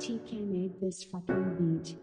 TK made this fucking beat.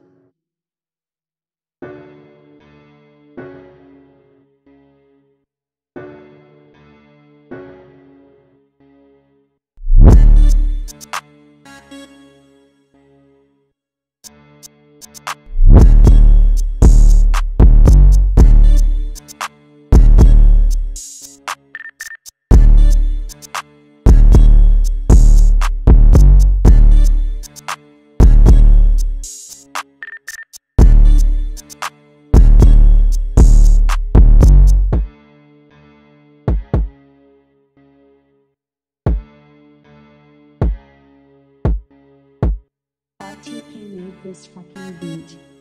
TK made this fucking beat.